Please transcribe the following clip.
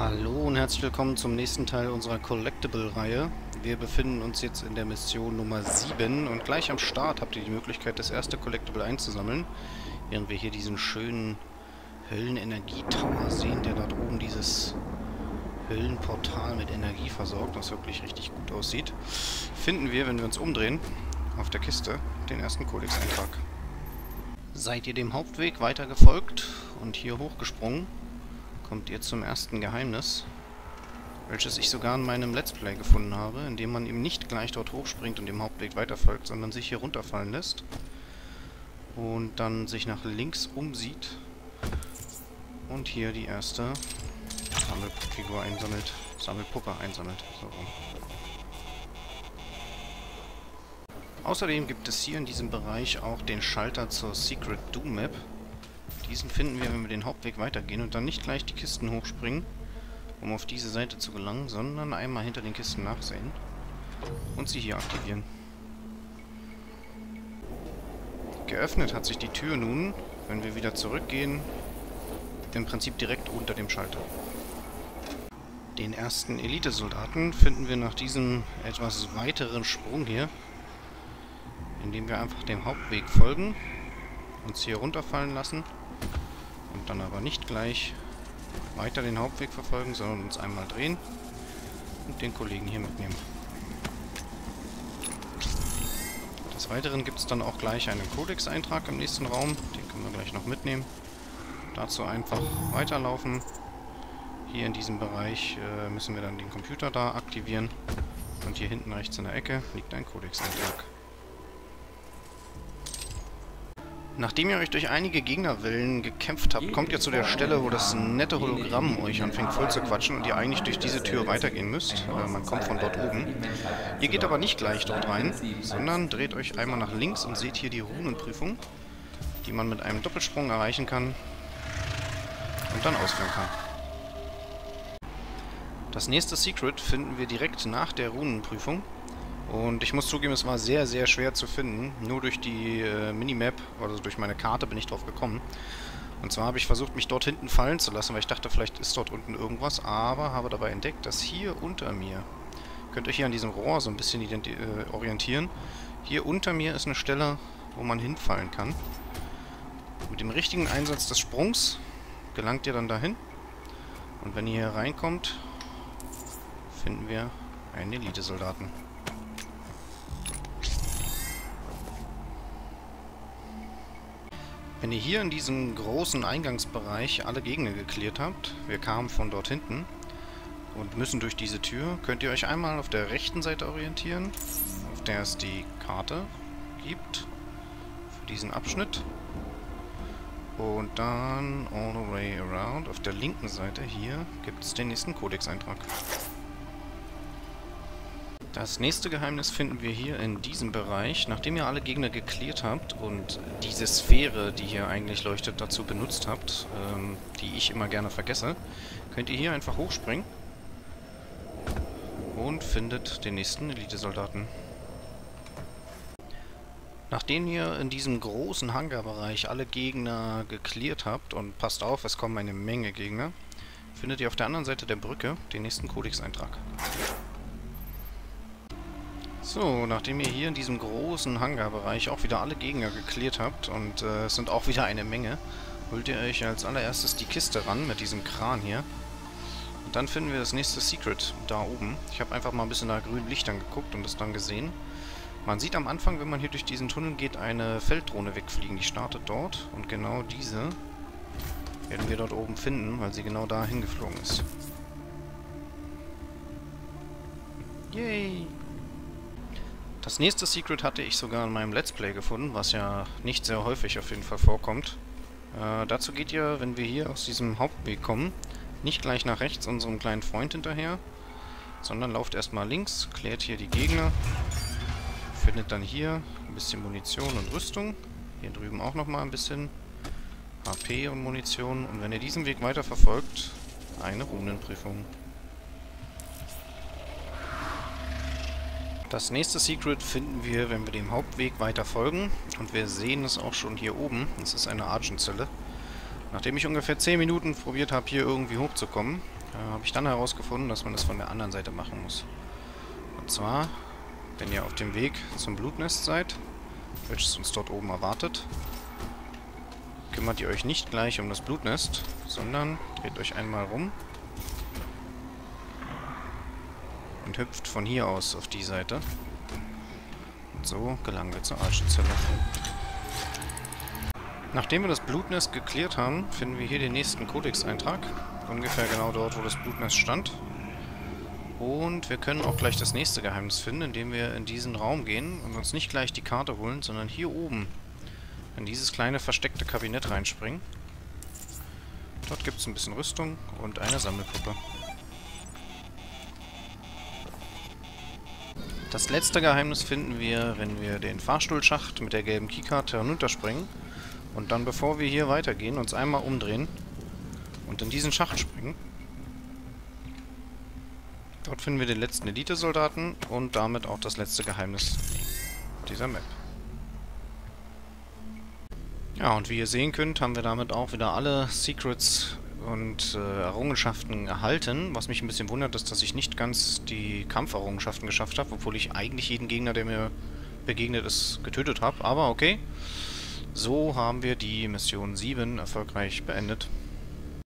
Hallo und herzlich willkommen zum nächsten Teil unserer Collectible-Reihe. Wir befinden uns jetzt in der Mission Nummer 7 und gleich am Start habt ihr die Möglichkeit, das erste Collectible einzusammeln, während wir hier diesen schönen Höllenenergie-Tower sehen, der dort oben dieses Höllenportal mit Energie versorgt, was wirklich richtig gut aussieht, finden wir, wenn wir uns umdrehen, auf der Kiste den ersten Codex-Eintrag. Seid ihr dem Hauptweg weiter gefolgt und hier hochgesprungen, kommt ihr zum ersten Geheimnis, welches ich sogar in meinem Let's Play gefunden habe, indem man eben nicht gleich dort hochspringt und dem Hauptweg weiterfolgt, sondern sich hier runterfallen lässt und dann sich nach links umsieht und hier die erste Sammelfigur einsammelt, Sammelpuppe einsammelt. So. Außerdem gibt es hier in diesem Bereich auch den Schalter zur Secret Doom Map, diesen finden wir, wenn wir den Hauptweg weitergehen und dann nicht gleich die Kisten hochspringen, um auf diese Seite zu gelangen, sondern einmal hinter den Kisten nachsehen und sie hier aktivieren. Geöffnet hat sich die Tür nun, wenn wir wieder zurückgehen, im Prinzip direkt unter dem Schalter. Den ersten Elitesoldaten finden wir nach diesem etwas weiteren Sprung hier, indem wir einfach dem Hauptweg folgen, uns hier runterfallen lassen und dann aber nicht gleich weiter den Hauptweg verfolgen, sondern uns einmal drehen und den Kollegen hier mitnehmen. Des Weiteren gibt es dann auch gleich einen Codex-Eintrag im nächsten Raum. Den können wir gleich noch mitnehmen. Dazu einfach weiterlaufen. Hier in diesem Bereich äh, müssen wir dann den Computer da aktivieren. Und hier hinten rechts in der Ecke liegt ein Codex-Eintrag. Nachdem ihr euch durch einige Gegnerwellen gekämpft habt, kommt ihr zu der Stelle, wo das nette Hologramm euch anfängt voll zu quatschen und ihr eigentlich durch diese Tür weitergehen müsst. Äh, man kommt von dort oben. Ihr geht aber nicht gleich dort rein, sondern dreht euch einmal nach links und seht hier die Runenprüfung, die man mit einem Doppelsprung erreichen kann und dann ausführen kann. Das nächste Secret finden wir direkt nach der Runenprüfung. Und ich muss zugeben, es war sehr, sehr schwer zu finden. Nur durch die äh, Minimap, also durch meine Karte bin ich drauf gekommen. Und zwar habe ich versucht, mich dort hinten fallen zu lassen, weil ich dachte, vielleicht ist dort unten irgendwas, aber habe dabei entdeckt, dass hier unter mir, könnt ihr hier an diesem Rohr so ein bisschen äh, orientieren, hier unter mir ist eine Stelle, wo man hinfallen kann. Mit dem richtigen Einsatz des Sprungs gelangt ihr dann dahin. Und wenn ihr hier reinkommt, finden wir einen Elitesoldaten. Wenn ihr hier in diesem großen Eingangsbereich alle Gegner geklärt habt, wir kamen von dort hinten und müssen durch diese Tür, könnt ihr euch einmal auf der rechten Seite orientieren, auf der es die Karte gibt für diesen Abschnitt. Und dann all the way around, auf der linken Seite hier, gibt es den nächsten Codex-Eintrag. Das nächste Geheimnis finden wir hier in diesem Bereich. Nachdem ihr alle Gegner geklärt habt und diese Sphäre, die hier eigentlich leuchtet, dazu benutzt habt, ähm, die ich immer gerne vergesse, könnt ihr hier einfach hochspringen und findet den nächsten Elitesoldaten. Nachdem ihr in diesem großen Hangarbereich alle Gegner geklärt habt, und passt auf, es kommen eine Menge Gegner, findet ihr auf der anderen Seite der Brücke den nächsten Codex-Eintrag. So, nachdem ihr hier in diesem großen Hangarbereich auch wieder alle Gegner geklärt habt und äh, es sind auch wieder eine Menge, holt ihr euch als allererstes die Kiste ran mit diesem Kran hier. Und dann finden wir das nächste Secret da oben. Ich habe einfach mal ein bisschen nach grünen Lichtern geguckt und das dann gesehen. Man sieht am Anfang, wenn man hier durch diesen Tunnel geht, eine Felddrohne wegfliegen. Die startet dort und genau diese werden wir dort oben finden, weil sie genau da hingeflogen ist. Yay! Das nächste Secret hatte ich sogar in meinem Let's Play gefunden, was ja nicht sehr häufig auf jeden Fall vorkommt. Äh, dazu geht ihr, wenn wir hier aus diesem Hauptweg kommen, nicht gleich nach rechts unserem kleinen Freund hinterher, sondern lauft erstmal links, klärt hier die Gegner, findet dann hier ein bisschen Munition und Rüstung, hier drüben auch nochmal ein bisschen HP und Munition und wenn ihr diesen Weg weiter verfolgt, eine Runenprüfung. Das nächste Secret finden wir, wenn wir dem Hauptweg weiter folgen. Und wir sehen es auch schon hier oben. Es ist eine Argent-Zelle. Nachdem ich ungefähr 10 Minuten probiert habe, hier irgendwie hochzukommen, Da habe ich dann herausgefunden, dass man das von der anderen Seite machen muss. Und zwar, wenn ihr auf dem Weg zum Blutnest seid, welches uns dort oben erwartet, kümmert ihr euch nicht gleich um das Blutnest, sondern dreht euch einmal rum und hüpft von hier aus auf die Seite. Und so gelangen wir zur Arschenzelle. Nachdem wir das Blutnest geklärt haben, finden wir hier den nächsten Codex-Eintrag. Ungefähr genau dort, wo das Blutnest stand. Und wir können auch gleich das nächste Geheimnis finden, indem wir in diesen Raum gehen und uns nicht gleich die Karte holen, sondern hier oben in dieses kleine versteckte Kabinett reinspringen. Dort gibt es ein bisschen Rüstung und eine Sammelpuppe. Das letzte Geheimnis finden wir, wenn wir den Fahrstuhlschacht mit der gelben Keykarte herunterspringen und dann, bevor wir hier weitergehen, uns einmal umdrehen und in diesen Schacht springen. Dort finden wir den letzten Elite-Soldaten und damit auch das letzte Geheimnis dieser Map. Ja, und wie ihr sehen könnt, haben wir damit auch wieder alle Secrets und äh, Errungenschaften erhalten. Was mich ein bisschen wundert, ist, dass ich nicht ganz die Kampferrungenschaften geschafft habe, obwohl ich eigentlich jeden Gegner, der mir begegnet ist, getötet habe. Aber okay. So haben wir die Mission 7 erfolgreich beendet.